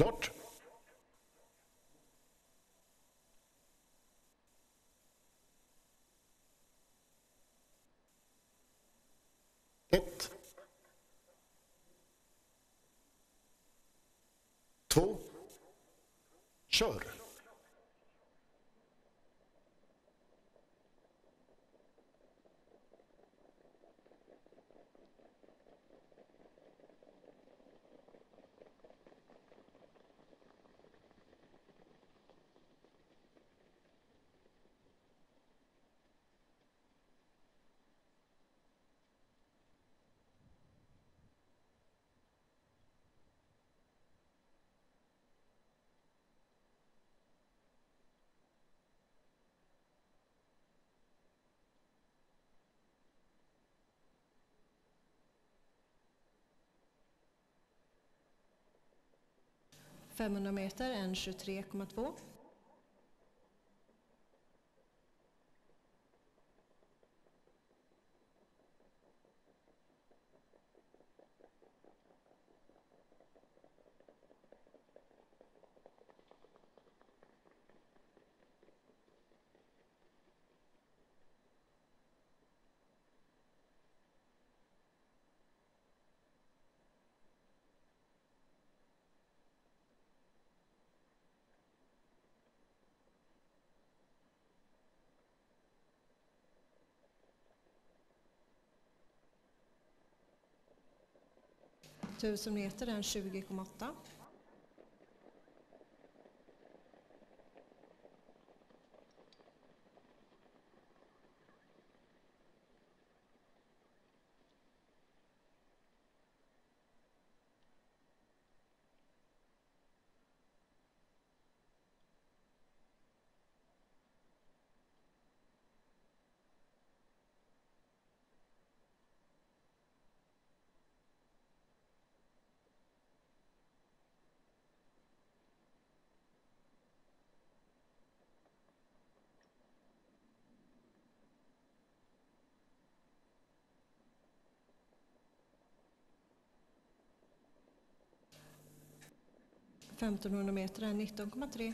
Klart? Ett. Två. Kör. 500 meter 1.23,2. 1000 meter är en 20,8. Femtonhundra meter är 19,3.